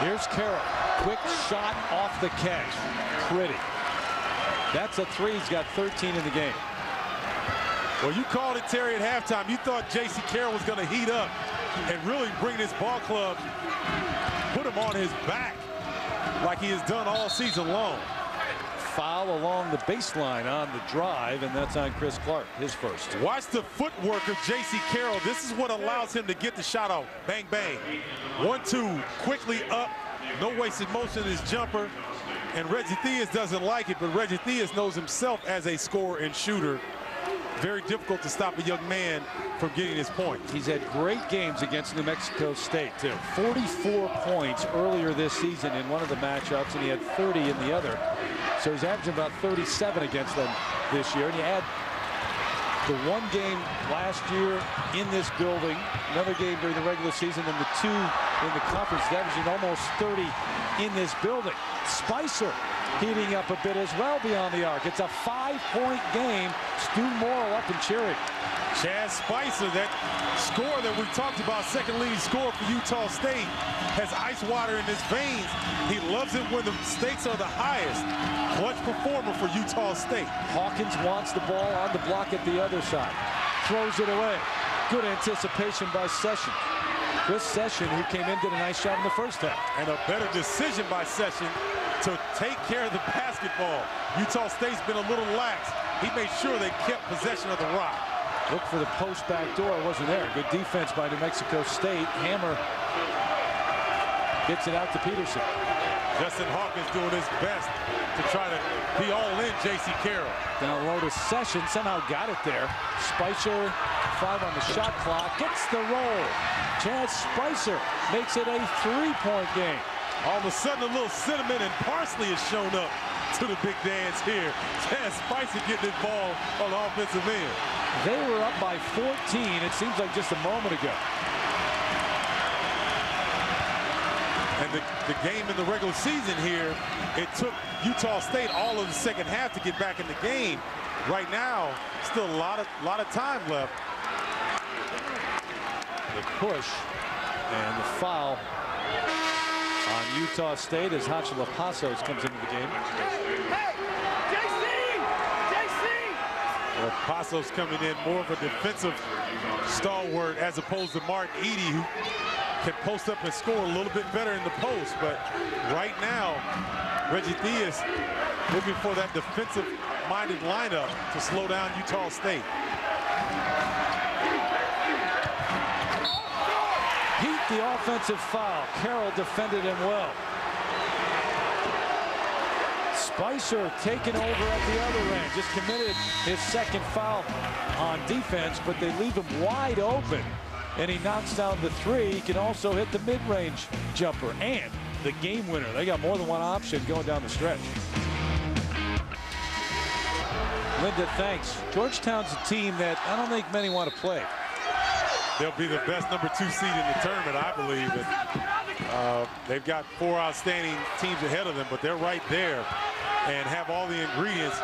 Here's Carroll. Quick shot off the catch. Pretty. That's a three. He's got 13 in the game. Well, you called it, Terry, at halftime. You thought Jaycee Carroll was going to heat up and really bring this ball club, put him on his back like he has done all season long. Foul along the baseline on the drive, and that's on Chris Clark, his first. Watch the footwork of Jaycee Carroll. This is what allows him to get the shot off. Bang, bang. One, two, quickly up. No wasted motion in his jumper. And Reggie Theus doesn't like it, but Reggie Theus knows himself as a scorer and shooter very difficult to stop a young man from getting his point. He's had great games against New Mexico State, too. 44 points earlier this season in one of the matchups, and he had 30 in the other. So he's averaging about 37 against them this year. And you add the one game last year in this building, another game during the regular season, and the two in the conference, averaging almost 30 in this building. Spicer heating up a bit as well beyond the arc. It's a five-point game. Stu Morrill up and cheering. Chaz Spicer, that score that we talked about, second leading score for Utah State, has ice water in his veins. He loves it when the stakes are the highest. Clutch performer for Utah State. Hawkins wants the ball on the block at the other side. Throws it away. Good anticipation by Session. Chris Session, who came in, did a nice job in the first half. And a better decision by Session to take care of the basketball. Utah State's been a little lax. He made sure they kept possession of the rock. Look for the post back door. Wasn't there. Good defense by New Mexico State. Hammer gets it out to Peterson. Justin Hawkins doing his best to try to be all in Jaycee Carroll. Down low to Session. Somehow got it there. Spicer, five on the shot clock. Gets the roll. Chaz Spicer makes it a three-point game. All of a sudden, a little cinnamon and parsley has shown up to the big dance here. Chaz Spicer getting involved on the offensive end. They were up by 14. It seems like just a moment ago. And the, the game in the regular season here, it took Utah State all of the second half to get back in the game. Right now, still a lot of lot of time left. The push and the foul on Utah State as Hatila Passos comes into the game. Hey, JC! Well, Passos coming in more of a defensive stalwart as opposed to Martin Iti, who can post up and score a little bit better in the post. But right now, Reggie Theus looking for that defensive-minded lineup to slow down Utah State. Heat the offensive foul. Carroll defended him well. Spicer taking over at the other end. Just committed his second foul on defense, but they leave him wide open. And he knocks down the three. He can also hit the mid-range jumper and the game winner. They got more than one option going down the stretch. Linda, thanks. Georgetown's a team that I don't think many want to play they'll be the best number two seed in the tournament, I believe. And, uh, they've got four outstanding teams ahead of them, but they're right there and have all the ingredients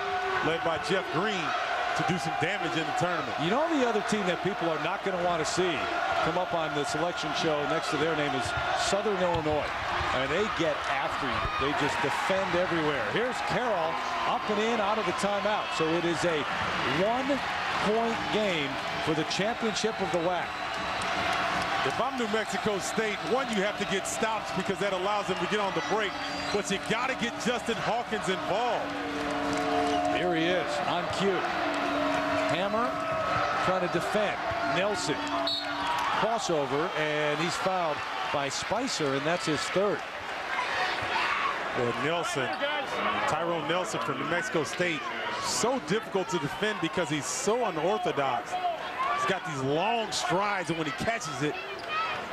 led by Jeff Green to do some damage in the tournament. You know the other team that people are not going to want to see come up on the selection show next to their name is Southern Illinois. And they get after you. They just defend everywhere. Here's Carroll up and in out of the timeout. So it is a one-point game for the championship of the WAC. If I'm New Mexico State, one, you have to get stops because that allows them to get on the break. But you got to get Justin Hawkins involved. Here he is on cue. Hammer trying to defend. Nelson crossover, and he's fouled by Spicer, and that's his third. Well, Nelson, Tyrone Nelson from New Mexico State, so difficult to defend because he's so unorthodox. He's got these long strides, and when he catches it,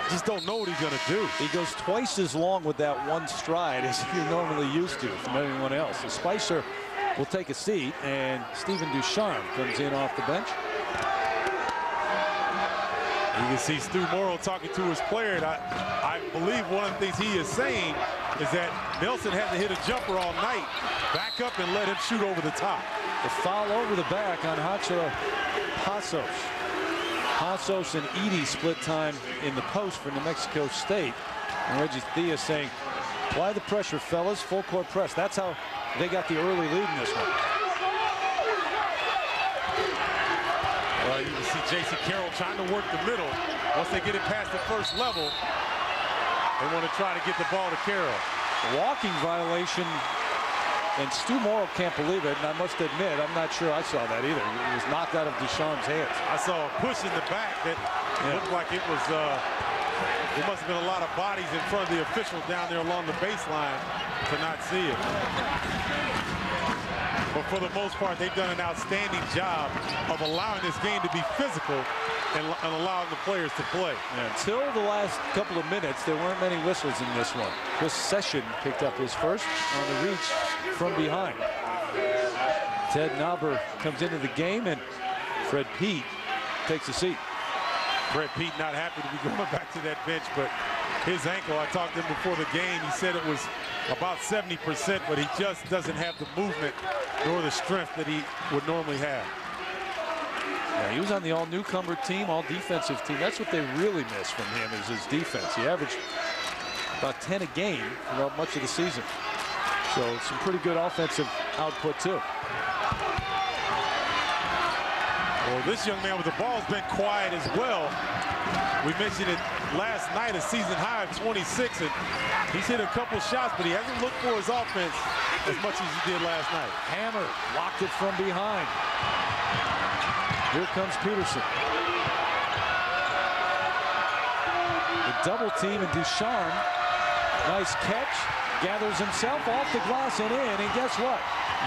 just don't know what he's going to do. He goes twice as long with that one stride as you're normally used to from anyone else. So Spicer will take a seat, and Stephen Ducharme comes in off the bench. You can see Stu Morrill talking to his player, and I, I believe one of the things he is saying is that Nelson had to hit a jumper all night, back up and let him shoot over the top. The foul over the back on Hatila Passos. Passos and Iti split time in the post for New Mexico State. And Reggie Theus saying, apply the pressure, fellas? Full court press. That's how they got the early lead in this one. Well, you can see Jaycee Carroll trying to work the middle. Once they get it past the first level, they want to try to get the ball to Carroll. Walking violation, and Stu Morrill can't believe it, and I must admit, I'm not sure I saw that either. It was knocked out of Deshaun's hands. I saw a push in the back that yeah. looked like it was, uh, there must have been a lot of bodies in front of the official down there along the baseline to not see it. But for the most part, they've done an outstanding job of allowing this game to be physical and, and allowing the players to play. Yeah, until the last couple of minutes, there weren't many whistles in this one. Chris Session picked up his first on the reach from behind. Ted Nauber comes into the game, and Fred Peete takes a seat. Fred Peete not happy to be going back to that bench, but his ankle, I talked to him before the game, he said it was about 70%, but he just doesn't have the movement nor the strength that he would normally have. Yeah, he was on the all-newcomer team, all-defensive team. That's what they really miss from him is his defense. He averaged about 10 a game throughout much of the season. So some pretty good offensive output, too. Well, this young man with the ball has been quiet as well. We mentioned it last night, a season high of 26, and he's hit a couple shots, but he hasn't looked for his offense as much as he did last night. Hammer locked it from behind. Here comes Peterson. The double team and Ducharme. Nice catch. Gathers himself off the glass and in, and guess what?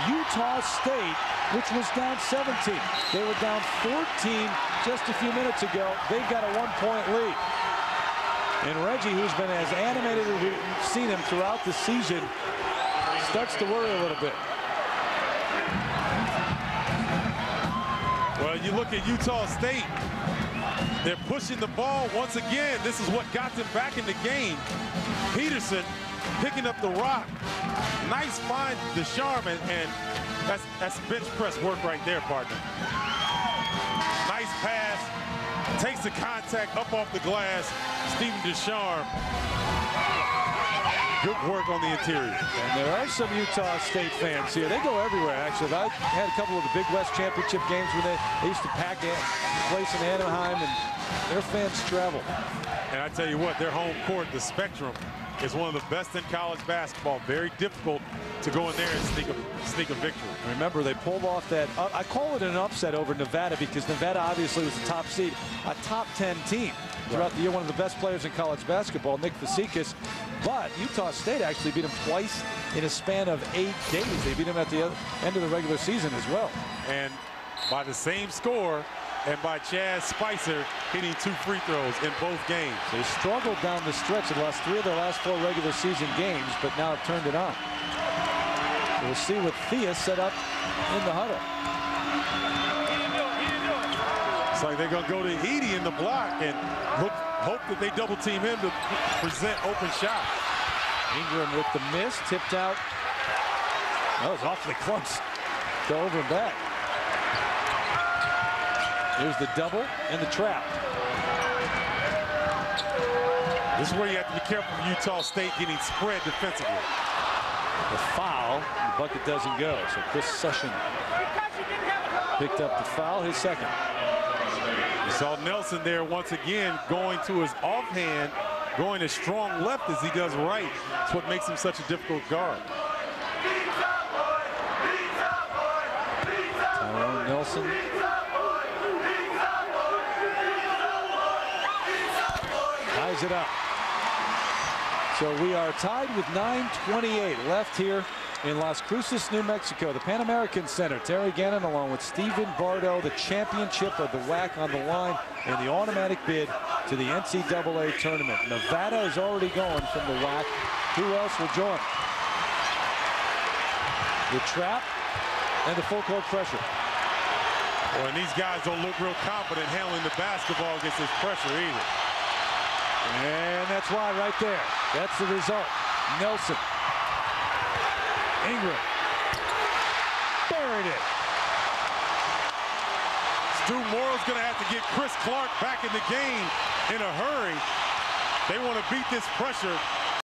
Utah State, which was down 17. They were down 14 just a few minutes ago. They've got a one-point lead. And Reggie, who's been as animated as we've seen him throughout the season, starts to worry a little bit. Well, you look at Utah State. They're pushing the ball once again. This is what got them back in the game. Peterson picking up the rock. Nice find, Ducharme, and, and that's, that's bench press work right there, partner. Nice pass, takes the contact up off the glass. Stephen Ducharme. Good work on the interior. And there are some Utah State fans here. They go everywhere, actually. I had a couple of the Big West Championship games where they, they used to pack a place in Anaheim, and their fans travel. And I tell you what, their home court, the Spectrum, is one of the best in college basketball. Very difficult to go in there and sneak a, sneak a victory. Remember, they pulled off that, uh, I call it an upset over Nevada because Nevada obviously was the top seed, a top 10 team throughout right. the year, one of the best players in college basketball, Nick Fazekas. But Utah State actually beat him twice in a span of eight days. They beat him at the end of the regular season as well. And by the same score, and by Chaz Spicer hitting two free throws in both games. They struggled down the stretch and lost three of their last four regular season games, but now have turned it on. We'll see what Theus set up in the huddle. It's like they're going to go to Iti in the block and look, hope that they double team him to present open shot. Ingram with the miss, tipped out. That was awfully close to over and back. Here's the double and the trap. This is where you have to be careful of Utah State getting spread defensively. The foul, the bucket doesn't go. So Chris Session picked up the foul, his second. You saw Nelson there once again going to his offhand, going as strong left as he does right. That's what makes him such a difficult guard. Tyrone Nelson ties it up. So we are tied with 9.28 left here in Las Cruces, New Mexico. The Pan American Center. Terry Gannon along with Stephen Bardo, the championship of the WAC on the line and the automatic bid to the NCAA tournament. Nevada is already going from the WAC. Who else will join? The trap and the full court pressure. Well, and these guys don't look real confident handling the basketball against this pressure either. That's why right there. That's the result. Nelson. Ingram. Buried it. Stu Morrill's going to have to get Chris Clark back in the game in a hurry. They want to beat this pressure